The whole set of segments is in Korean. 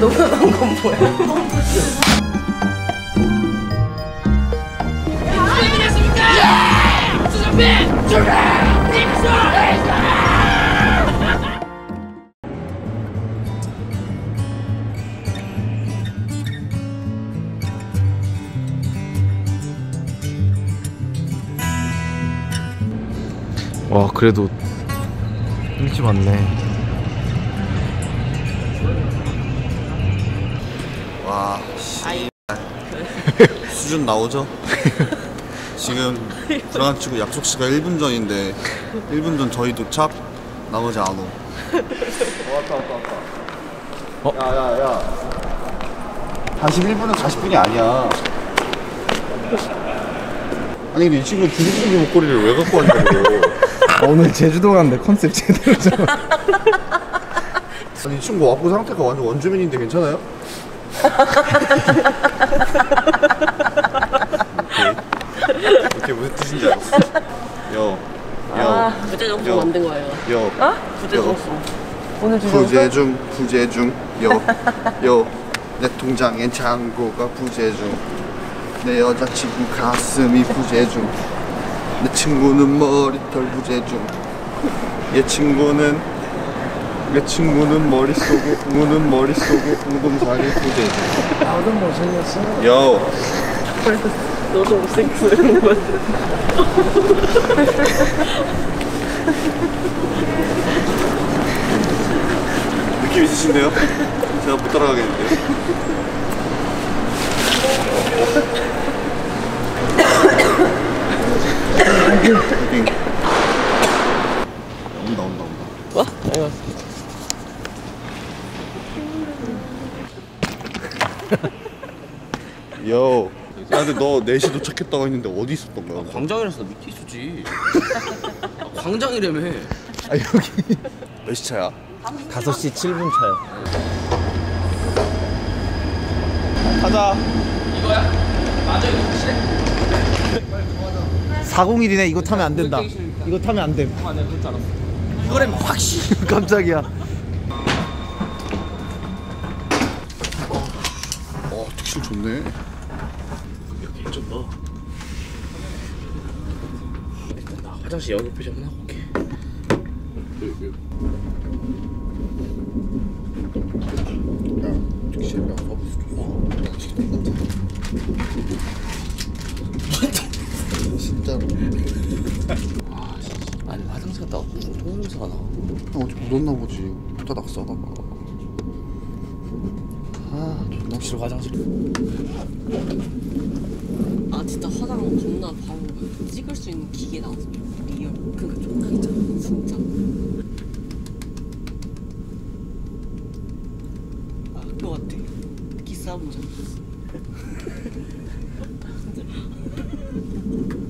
너무 나온 건 뭐야? 와 그래도 일찍 왔네 와, 씨. 수준 나오죠? 지금 불안 치고 약속 시간 1분 전인데 1분 전 저희 도착 나머지 안 오. 왔다 왔다 왔다. 어? 야야 야. 41분은 40분이 아니야. 아니 근데 이 친구 주둥이 목걸이를 왜 갖고 왔냐고. 오늘 제주도 간데 컨셉 제대로잖아 아니 이 친구 와보 상태가 완전 원주민인데 괜찮아요? 오케이. 오케이 무슨 뜻인지 알았어. 여. 여. 아, 부재정수 여. 만든 거예요. 여. 어? 부재정수. 오늘? 부재중 부재중 여 여 내 통장엔 잔고가 부재중 내 여자친구 가슴이 부재중 내 친구는 머리털 부재중 얘 친구는 내 친구는 머릿속에 친구는 머릿속에 궁금살이 부재중 나도 못생겼어. 여 너도 못생겼어. 이런 거 느낌 있으신데요? 제가 못 따라가겠는데요? 온다 온다 온다 뭐? 아이고. 요. 야 근데 너 4시 도착했다고 했는데 어디 있었던 거야? 광장이라서 나 밑에 있었지. 아, 광장이라며. 아 여기 몇 시 차야? 5시 7분 차요 가자 이거야? 맞아 이거 확실해? 401이네 이거 타면 안 된다 이거 타면 안됨 아 내가 그럴 줄 알았어. 이거라면 확실히. 깜짝이야 어 택시 좋네 여기 좀 넣어. 일단 나 화장실 여기 한번 하고 올게. 택시를 안 가볼 수도 있어 진짜로 아니 화장실 갔다 무슨 똥냄새가 나. 어제 묻었나 보지 후다닥 싸다가 아 존나 혹시 화장실? 아, 진짜 화장 겁나 바로 찍을 수 있는 기계 나왔어. 리얼. 그니까 존나 있잖아. 진짜. 아, 그거 같아. 기싸움전. 눈을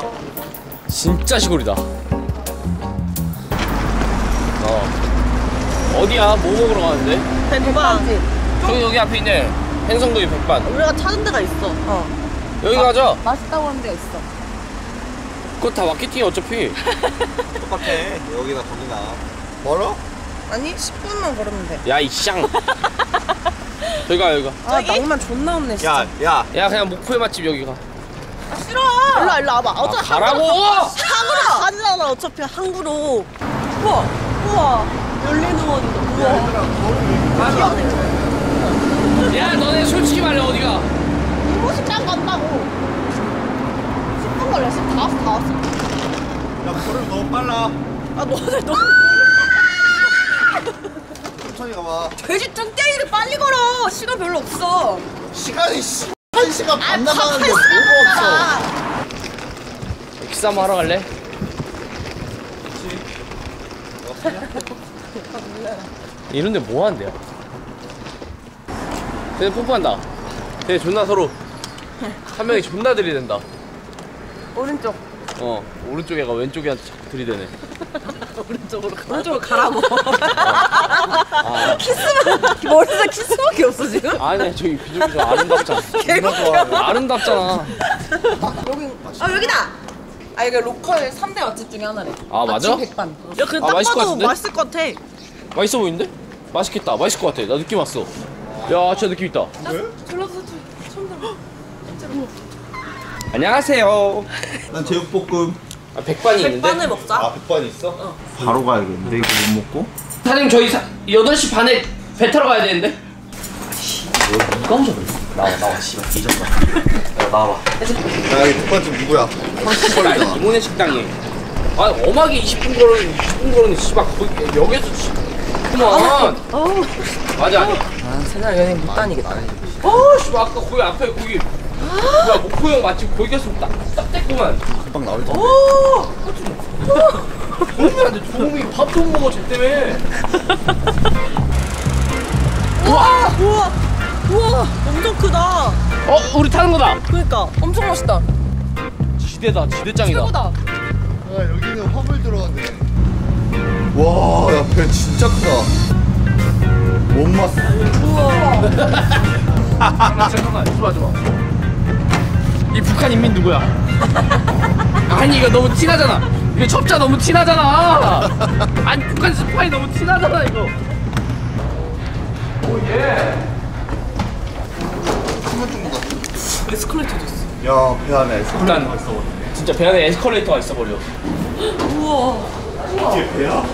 시골이다 진짜 시골이다. 어. 어디야? 뭐 먹으러 가는데? 대박. 저기 여기 앞에 있네. 행성도의 백반. 우리가 찾은 데가 있어. 어. 여기 가자. 맛있다고 하는 데가 있어. 그거 다 마케팅이 어차피. 똑같아 여기나 거기나 멀어? 아니 10분만 걸으면 돼. 야이 쌍. 저기 가 여기 가. 아 낭만 존나 없네 진짜. 야 야 야 그냥 목포의 맛집 여기 가. 싫어. 일로 와, 일로 와봐. 아, 어차피 가라고. 항으로 가잖아 어차피 항구로. 우와 우와 열리는 원이다. 우와. 야 너네 솔직히 말해 어디가? 이모식장 간다고. 10분 걸려 10분. 차. 아 너네 너 천천히 가봐. 돼지 뚱땡이를 빨리 걸어. 시간 별로 없어. 시간이 씨. 한 시간 반 남았는데 아, 뭐가 없어. 기싸움 하러 갈래? 이런데 뭐 한대요? 쟤네 뽀뽀한다. 쟤네 존나 서로 한 명이 존나 들이댄다. 오른쪽. 어 오른쪽 애가 왼쪽 애한테 자꾸 들이대네. 오른쪽으로 가. 오른쪽으로 가라 뭐. 키스만 머리에다 키스밖에 없어 지금. 아니야 저기 비주얼 아름답잖아. 아름답잖아. 여기 아 여기다. 아 이거 local 3대 맛집 중에 하나래. 아, 맞아? 백반. 야 근데 아, 딱 맛있을 것 봐도? 맛있을 것 같아. 맛있어 보이는데? 맛있겠다. 맛있을 것 같아. 나 느낌 왔어. 야, 진짜 느낌 있다. 전라도 처음 들어. 안녕하세요. 난 제육볶음. 아, 백반이 백반을 있는데? 먹자. 아 백반 있어? 바로 가야겠는데 이거 못 먹고? 사장님 저희 사, 8시 반에 배 타러 가야 되는데. 누가 오자 그래? 나와 나와 씨발 뒤졌다. 야 나와. 야이 백반집 누구야? 아, 이모네 식당에. 아 엄하게 20분 걸었는데 20분 걸었는데 씨발 거기 씨. 그만. 맞아 아니야. 아 세상 연예인 못 다니겠다. 아 씨발 아까 거기 앞에 거기 뭐야 목포형 맛집 거기 갔으면 딱딱 됐구만. 금방 나올 텐데. 돼. 도움이 밥도 못 먹어 쟤 때문에. 우와 우와 우와 엄청 크다. 어 우리 타는 거다. 그러니까 엄청 멋있다. 지대다 지대짱이다. 최고다. 아 여기는 화물 들어갔네. 와, 야, 배 진짜 크다. 못 맞어. 아, 잠깐만 좋아 좋아. 이 북한 인민 누구야? 아니 이거 너무 티나잖아. 이거 접자 너무 티나잖아. 아니 북한 스파이 너무 티나잖아 이거. 오예. 에스컬레이터도 있어. 야, 배 안에 일단 진짜 배 안에 에스컬레이터가 있어 버려. 이게 배야?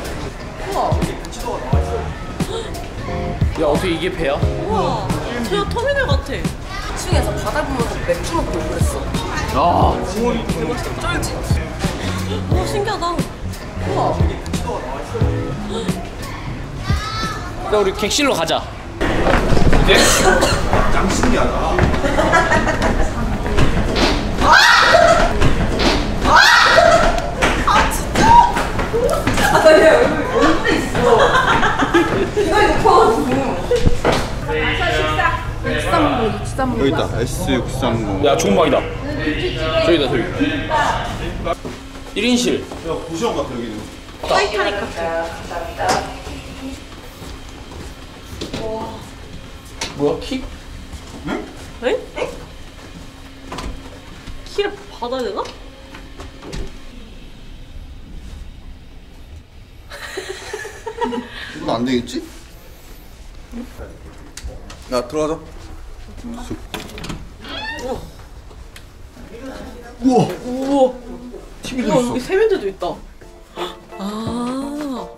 야 어떻게 이게 배야? 우와 저 터미널 같아. 2층에서 바다 보면서 맥주 먹고 그랬어. 야 쩔지? 와 신기하다. 우와. 일단 우리 객실로 가자. 네? 짱 신기하다. 여기 있다. S630. 야 좋은 방이다. 저기다 저기. 1인실. 야, 고시원 같아 여기는. 타이타닉 같아. 뭐야 킥? 응? 응? 키를 받아야 되나? 안 되겠지? 야, 들어가자. 쑥. 우와. 우와. TV도 우와 있어. 여기 세면대도 있다. 아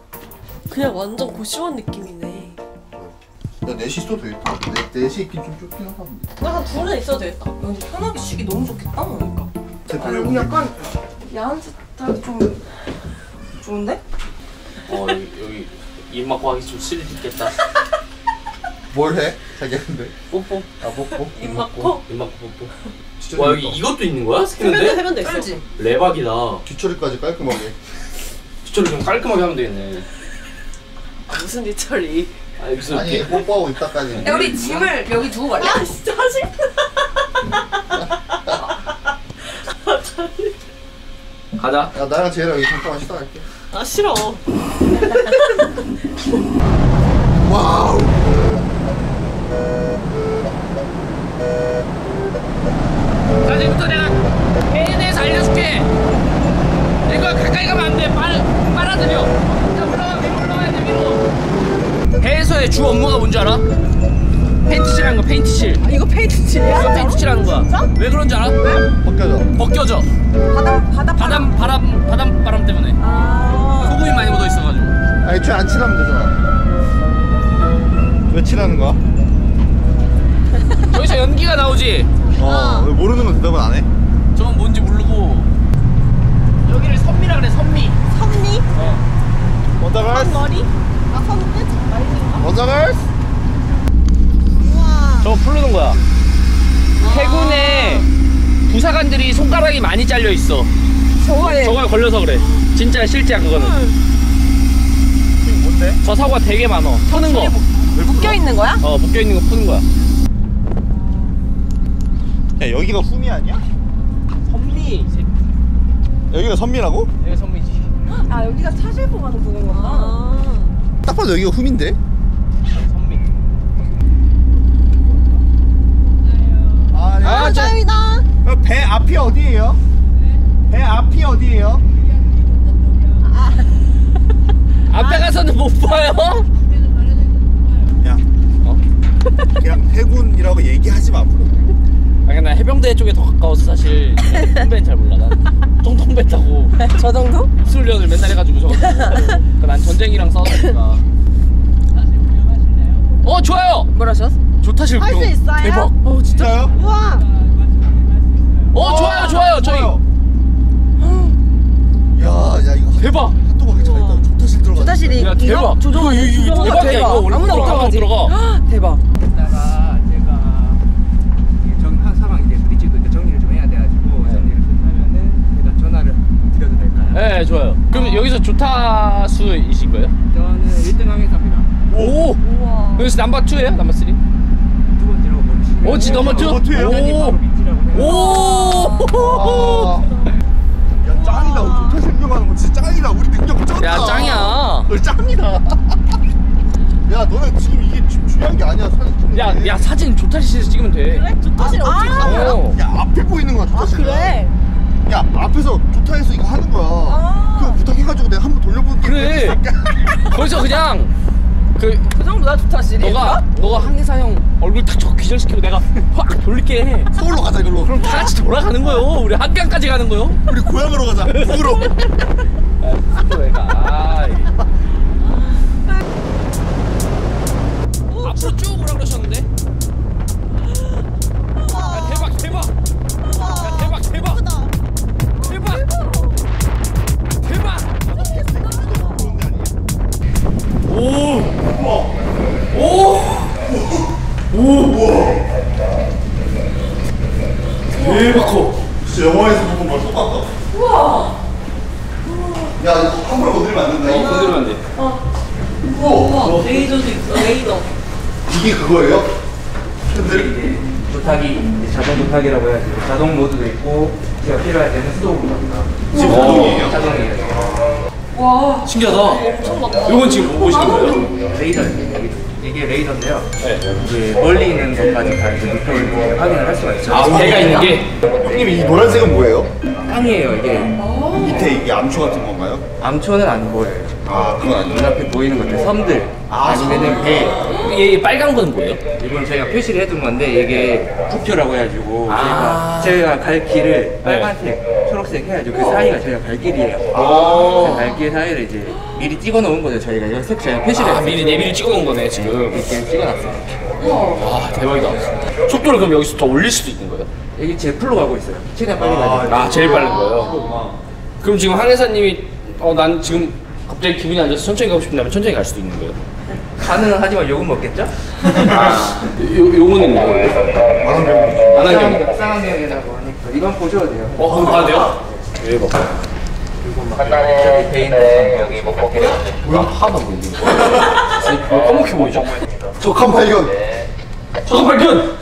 그냥 완전 고시원 느낌이네. 야, 넷이 있어도 되겠다. 넷, 넷이 있긴 좀 좁긴 하던데. 나한 둘은 있어도 되겠다. 여기 편하게 쉬기 너무 좋겠다. 그러니까. 아, 여기 약간 야한 짓하기 좀 좋은데? 어 여기, 여기 입 막고 하기 좀 있겠다. 뭘 해? 자기 근데. 뽀뽀. 아, 뽀뽀? 입 막고 입 막고 뽀뽀. 와 여기. 이것도 있는 거야? 세면대 세면대? 있어. 레박이다. 뒤처리까지 깔끔하게. 뒷처리 좀 깔끔하게 하면 되겠네. 아, 무슨 뒤처리? 아 여기서 아니, 이렇게 뽀뽀하고 있다까지. 야 우리 짐을 여기 두고 갈래? 아 진짜 짜증나. 가자. 야, 나랑 쟤랑 여기 잠깐만 쉬다 갈게. 아 싫어. wow. 자 지금부터 내가 배에 대해서 알려줄게. 이거 가까이 가면 안 돼. 빨 빨아들여. 자 올라가 위로 올라가야 돼 위로. 배에서의 주 업무가 뭔지 알아? 페인트칠하는 거 페인트칠. 아, 이거 페인트칠이야? 이거 페인트칠하는 거야. 왜 그런지 알아? 벗겨져. 벗겨져. 바다 바다 바람 바람 바람 바람 때문에 아. 소금이 많이 묻어 있어가지고. 아니, 애초에 안 칠하면 되잖아. 왜 칠하는 거야? 저기서 연기가 나오지. 어, 왜 모르는 건 대답은 안 해? 저건 뭔지 모르고. 여기를 선미라 그래 선미. 선미? 원더걸스 머리? 아 선뜻? 말린가? 원더걸스 저거 부르는 거야. 해군에 부사관들이 손가락이 많이 잘려 있어. 저거에. 저거에 걸려서 그래. 진짜 실제야 그거는. 뭔데? 저 사고가 되게 많어. 푸는 거. 묶여 있는 거야? 어 묶여 있는 거 푸는 거야 야 여기가 흠이 아니야? 선미 여기가 선미라고? 여기 선미지 아 여기가 차 싣고 가는 부분이구나. 딱 봐도 여기가 흠인데? 선미 아, 네. 아, 저- 감사합니다. 배 앞이 어디예요? 배 앞이 어디예요? 앞에 가서는 못 봐요 야 어? 그냥 해군이라고 얘기하지 마 앞으로 아니 나 해병대 쪽에 더 가까워서 사실 통배는 잘 몰라. 난 통통배 타고 저 정도? 수련을 맨날 해가지고 저거 그러니까 난 전쟁이랑 싸웠으니까. 어 좋아요! 뭐라셨어? 좋다 실구 할수 있어요? 대박. 어 진짜? 진짜요? 우와. 어 좋아요 좋아요 저희. 야 야 이거 대박. 핫도그 잘했다. 조타실 들어가 조타실이 야, 이거? 대박. 조종하는 이거, 대박이야, 이거 원래 아무나 못 들어가, 대박. 이따가 제가 이게 정, 한 사방 이제 브릿지 그 정리를 좀 해야 돼가지고 정리를 좀 하면은 제가 전화를 드려도 될까요? 네 좋아요 그럼 여기서 조타수이신 거예요? 저는 1등 항해사입니다. 오 우와. 여기서 number 2예요? number 3? 두 번째라고 보시면 오, 지 number two? number two예요? 사장님 바로 밑이라고 해요. 오! 야 짱이다 조타실 들어가는 거 진짜 짱이다 우리 능력 쩐다 야 짱이야 너 짱이다 야 너네 지금 이게 주- 중요한 게 아니야 사진 찍는 야, 게. 야 사진 조타실에서 찍으면 돼 조타실 어떻게 아? 야 앞에 보이는 거야 아 조타실 그래? 야 앞에서 조타에서 이거 하는 거야. 아. 그거 부탁해가지고 내가 한번 돌려볼게 그래. 거기서 그냥 그 그 정도야 조타실이? 너가 너가 항해사 형 얼굴 탁 저거 기절시키고 내가 확 돌릴게. 해 서울로 가자 이걸로. 그럼 다 같이 돌아가는 거요. 우리 한강까지 가는 거요. 우리 고향으로 가자. 북으로. 아, 앞으로 쭉 오라 그러셨는데? 대박 커 진짜 영화에서 보는 거랑 똑같다 우와 야 이거 함부로 건드리면 안 된다 어, 건드리면 안 돼. 우와 레이저도 있어 레이더 이게 그거예요? 핸들? 도타기 자동 도타기라고 해야지 자동 모드도 있고 제가 필요할 때는 수동으로 갑니다. 지금 자동이에요? 자동이에요. 신기하다. 이건 지금 뭐 보시는 거예요? 레이더입니다. 이게, 레이더인데요. 네. 이제 멀리 있는 것까지 다 이제 목표를 확인을 할 수가 있죠. 아, 배가 있는 게? 형님 이 노란색은 뭐예요? 땅이에요 이게. 밑에 이게 암초 같은 건가요? 암초는 안 보여요. 아 그건 아니에요 눈앞에 보이는 것들 섬들 아 니면은 배 얘 빨간 건 뭐예요? 이건 저희가 표시를 해둔 건데 이게 국표라고 해가지고 아. 저희가 저희가 갈 길을 네. 빨간색, 초록색 해가지고 그 사이가 저희가 갈 길이에요. 아. 그갈길 사이를 이제 미리 찍어 놓은 거죠 저희가 이거 색 저희가 표시를 아, 했어요. 미리 내비를 찍어놓은 거네, 지금. 이렇게 찍어 놨어요. 아, 대박이다. 속도를 그럼 여기서 더 올릴 수도 있는 거예요? 여기 제일 풀로 가고 있어요. 최대한 빨리 가야 아, 제일 빠른 거예요? 그럼 지금 항해사님이, 어, 난 지금 갑자기 기분이 안 좋아서 천천히 가고 싶다면 천천히 갈 수도 있는 거예요? 가능은 하지만 욕은 먹겠죠? 아, 요, 요거는 뭐예요? 안한경. 쌍안경이라고 이건 보셔도 돼요. 어, 그럼 봐도 돼요? 저기 배 있는 여기 못 보게. 뭐야? 보이는데? 왜 까맣게 보이죠? 적한 발견 저도 발견!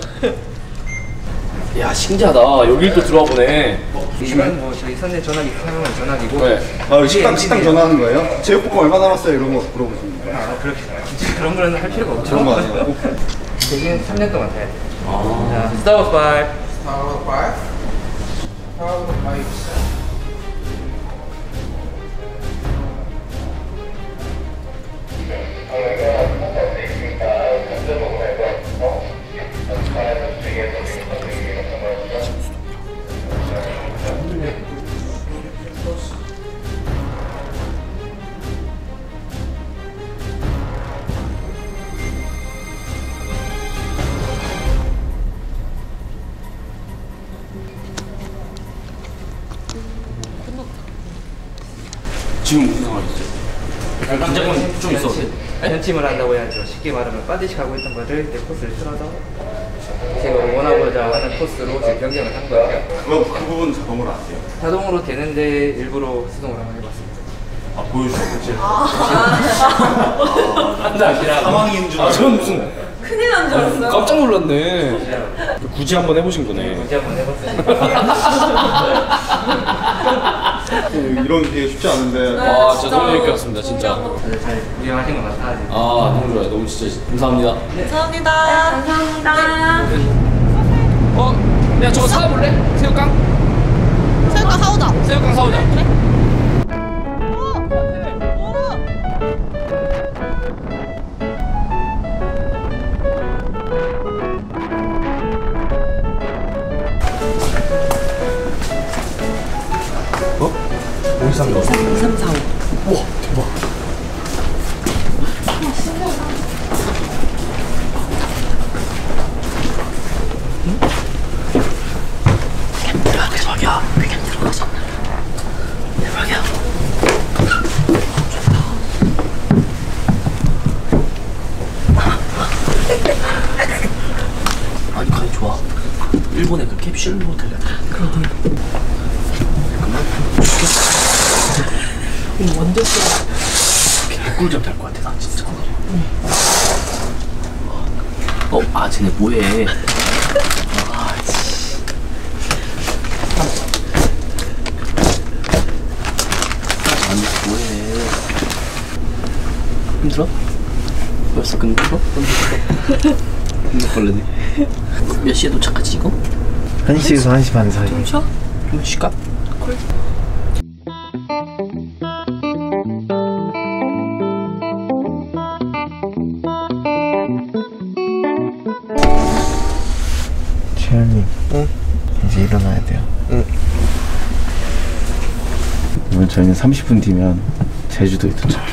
야, 신기하다. 여길 또 들어와 보네. 이건 뭐 저희 선내 전화기 사용하는 전화기고. 네. 아 식당 식당 전화하는 거예요? 제육볶음 얼마 남았어요? 이런 거 물어보시는 거예요? 아 그렇게 그런 거는 할 필요가 없죠. 그런 거 아니에요? 대신 3년 동안 타야 돼. 자, 스타워스 5. 지금 무슨 상황이죠? 긴장감이 좀 있어. 현침을 한다고 해야죠. 쉽게 말하면 빠듯이 가고 있던 거를 이제 코스를 틀어서 제가 원하고자 하는 코스로 제 변경을 한 거예요. 그거 그 부분 자동으로 안 돼요. 자동으로 되는데 일부러 수동으로 한번 해봤습니다. 아 보여주세요. 사망인 줄. 아, 저는 무슨 큰일 난 줄 알았어요. 깜짝 놀랐네. 굳이 한번 해보신 거네. 이제 한번 해봤어요. 이런 게 쉽지 않은데. 아, 진짜 너무 재밌게 왔습니다, 진짜. 다들 잘 이해하신 것 같아가지고. 아, 너무 좋아요. 너무 진짜 감사합니다. 감사합니다. 감사합니다. 어, 야, 저거 사와볼래? 새우깡? 새우깡 사오자. 새우깡 사오자. 그래? 아니, 가이 좋아. 일본의 그 캡슐 호텔 같아. 그러네. 잠깐만. 이거 완전 좋아. 개 꿀잠 잘 것 같아, 나 진짜. 어, 아, 쟤네 뭐해. 아, 씨. 아니, 뭐해. 힘들어? 벌써 끝났어? 끝났걸래네. 몇 시에 도착하지 이거? 1시에서 1시 반 사이. 좀 쉬어? 좀 쉴까? 최 응? 이제 일어나야 돼요. 응. 오늘 저희는 30분 뒤면 제주도에 도착.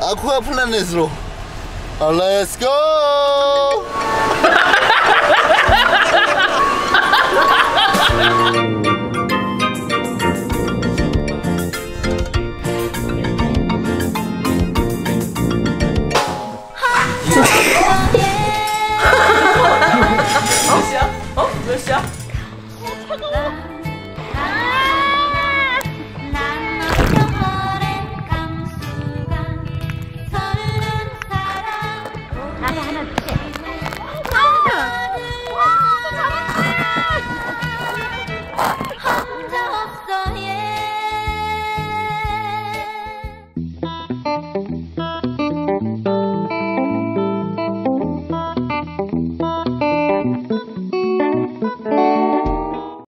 아쿠아 플라넷으로. 고!